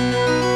Música